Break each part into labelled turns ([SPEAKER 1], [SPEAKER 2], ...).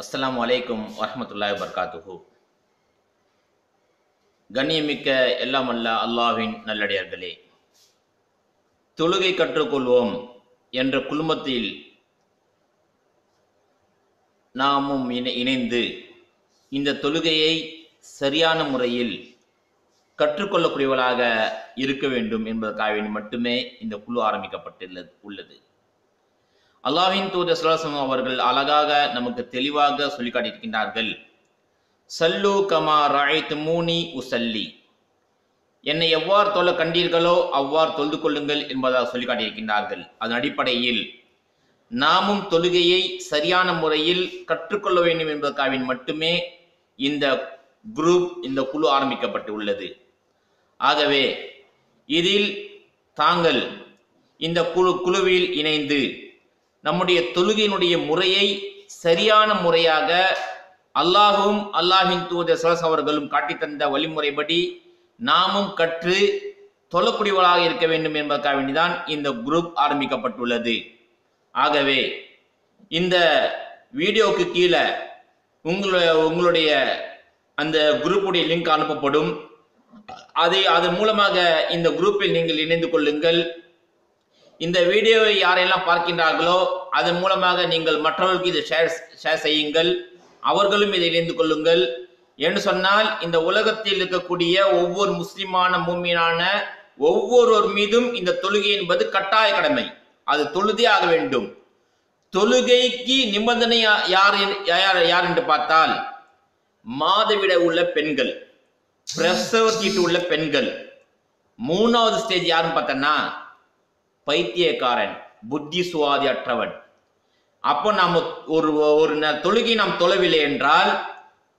[SPEAKER 1] அஸ்லாம் வலைக்கும் வரஹ்மத்துல்லாஹி வர்காத்துஹு கண்ணியமிக்க எல்லாம் அல்ல அல்லாஹ்வின் நல்லடியார்களே தொழுகை கற்றுக்கொள்வோம் என்ற குழுமத்தில் நாமும் இணை- இணைந்து இந்த தொழுகையை சரியான முறையில் கற்றுக்கொள்ளக்கூடியவர்களாக இருக்க வேண்டும் என்பதற்காக மட்டுமே இந்த குழு ஆரம்பிக்கப்பட்டுள்ளது உள்ளது. அல்லாஹ்வின் தூதர் சுல்லாசம் அவர்கள் அழகாக நமக்கு தெளிவாக சொல்லி காட்டியிருக்கின்றார்கள் சல்லு கமா ராய்த்து மூனி உசல்லி என்னை எவ்வாறு தொல்ல கண்டீர்களோ அவ்வாறு தொழுது கொள்ளுங்கள் என்பதாக சொல்லி காட்டியிருக்கின்றார்கள் அதன் அடிப்படையில் நாமும் தொழுகையை சரியான முறையில் கற்றுக்கொள்ள வேண்டும் என்பதற்காக மட்டுமே இந்த குரூப் இந்த குழு ஆரம்பிக்கப்பட்டு உள்ளது ஆகவே இதில் தாங்கள் இந்த குழு குழுவில் இணைந்து நம்முடைய தொழுகையினுடைய முறையை சரியான முறையாக அல்லாஹும் அல்லாஹின் தூதர் சலஸ் அவர்களும் காட்டித் தந்த வழிமுறைப்படி நாமும் கற்று தொழக்கூடியவர்களாக இருக்க வேண்டும் என்பதற்காக வேண்டிதான் இந்த குரூப் ஆரம்பிக்கப்பட்டுள்ளது. ஆகவே இந்த வீடியோவுக்கு கீழே உங்களுடைய உங்களுடைய அந்த குரூப்புடைய லிங்க் அனுப்பப்படும். அதை அதன் மூலமாக இந்த குரூப்பில் நீங்கள் இணைந்து கொள்ளுங்கள். இந்த வீடியோவை யாரெல்லாம் பார்க்கின்றார்களோ அதன் மூலமாக நீங்கள் மற்றவர்களுக்கு இதை ஷேர் ஷேர் செய்யுங்கள். அவர்களும் இதை இணைந்து கொள்ளுங்கள். என்று சொன்னால் இந்த உலகத்தில் இருக்கக்கூடிய ஒவ்வொரு முஸ்லிமான மூமியான ஒவ்வொருவர் மீதும் இந்த தொழுகை என்பது கட்டாய கடமை. அது தொழுதே ஆக வேண்டும். தொழுகைக்கு நிபந்தனை யார் யார் யார் என்று பார்த்தால் மாதவிட உள்ள பெண்கள் பிரசவத்திட்டு உள்ள பெண்கள். மூணாவது ஸ்டேஜ் யாருன்னு பார்த்தோன்னா பைத்தியக்காரன் புத்தி சுவாதி அற்றவன் அப்போ நாம் ஒரு ஒரு ந- தொழுகை நாம் தொழவில்லை என்றால்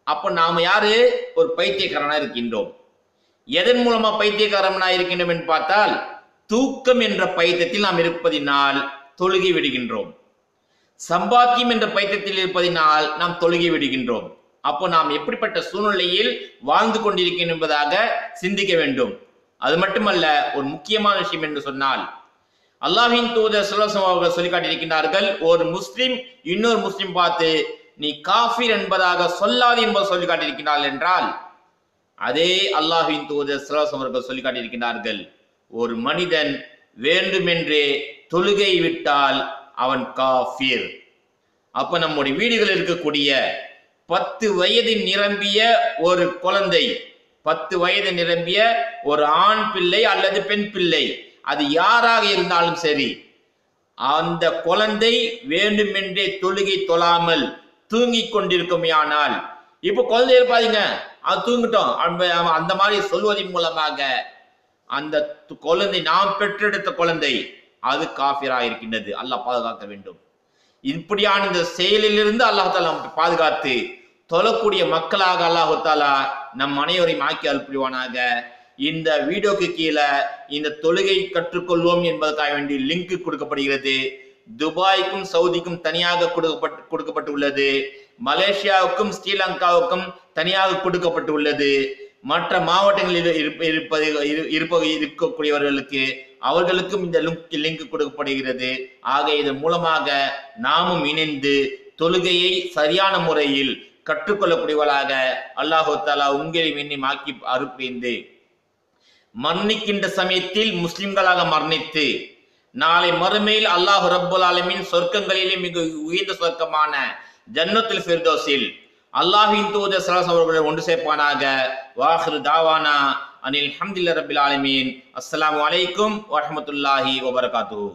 [SPEAKER 1] அப்போ நாம் யாரு? ஒரு பைத்தியக்காரனா இருக்கின்றோம். எதன் மூலமா பைத்தியக்காரனா இருக்கின்றோம் என்று பார்த்தால் தூக்கம் என்ற பைத்தியத்தில் நாம் இருப்பதினால் தொழுகி விடுகின்றோம். சம்பாத்தியம் என்ற பைத்தியத்தில் இருப்பதினால் நாம் தொழுகி விடுகின்றோம். அப்போ நாம் எப்படிப்பட்ட சூழ்நிலையில் வாழ்ந்து கொண்டிருக்கிறோம் என்பதாக சிந்திக்க வேண்டும். அது மட்டுமல்ல ஒரு முக்கியமான விஷயம் என்று சொன்னால் அல்லாஹின் தூதர் சுல்லல்லாஹு அவர்கள் சொல்லி காட்டியிருக்கிறார்கள் ஒரு முஸ்லிம் இன்னொரு முஸ்லிம் பார்த்து நீ காஃபிர் என்பதாக சொல்லாது என்பது சொல்லி காட்டியிருக்கிறார்கள் என்றால் அதே அல்லாஹின் தூதர் சுல்லல்லாஹு அவர்கள் சொல்லி காட்டியிருக்கிறார்கள் ஒரு மனிதன் வேண்டுமென்றே தொழுகை விட்டால் அவன் காஃபிர். அப்ப நம்முடைய வீடுகளில் இருக்கக்கூடிய பத்து வயது நிரம்பிய ஒரு குழந்தை பத்து வயது நிரம்பிய ஒரு ஆண் பிள்ளை அல்லது பெண் பிள்ளை அது யாராக இருந்தாலும் சரி அந்த குழந்தை வேண்டுமென்றே தொழுகை தொழாமல் தூங்கிக் கொண்டிருக்குமேயானால் இப்போ குழந்தை இருப்பாதீங்க அது தூங்கிட்டோம். அந்த- அந்த மாதிரி சொல்வதன் மூலமாக அந்த குழந்தை நாம் பெற்றெடுத்த குழந்தை அது காஃபிராக இருக்கின்றது. அல்லாஹ் பாதுகாக்க வேண்டும். இப்படியான இந்த செயலிலிருந்து அல்லாஹால பாதுகாத்து தொழக்கூடிய மக்களாக அல்லாஹு தாலா நம் அனைவரையும் ஆக்கி அனுப்பிடுவானாக இந்த வீடியோக்கு கீழே இந்த தொழுகை கற்றுக்கொள்வோம் என்பதற்காக வேண்டி லிங்க் கொடுக்கப்படுகிறது. துபாய்க்கும் சவுதிக்கும் தனியாக கொடுக்கப்பட்டு கொடுக்கப்பட்டுள்ளது. மலேசியாவுக்கும் ஸ்ரீலங்காவுக்கும் தனியாக கொடுக்கப்பட்டுள்ளது. மற்ற மாவட்டங்களில் இருப்பது இரு- இருப்ப இருக்கக்கூடியவர்களுக்கு அவர்களுக்கும் இந்த லிங்க் லிங்க் கொடுக்கப்படுகிறது. ஆக இதன் மூலமாக நாமும் இணைந்து தொழுகையை சரியான முறையில் கற்றுக்கொள்ளக்கூடியவர்களாக அல்லாஹு தாலா உங்களை எண்ணி மாக்கி அறுப்பிந்து மரணிக்கின்ற சமயத்தில் முஸ்லிம்களாக மரணித்து நாளை மறுமையில் அல்லாஹ் ரப்புல் ஆலமின் சொர்க்கங்களிலே மிக உயர்ந்த சொர்க்கமான ஜன்னத்துல் ஃபிர்தோஸில் அல்லாஹின் தூதர் சலாஸ் அவர்களை ஒன்று சேர்ப்பானாக. வாஹிரு தாவானா அனில் ஹம்தில் ரபில் ஆலமீன். அஸ்லாம் அலைக்கும் வரமத்துல்லாஹி வபரகாத்துஹு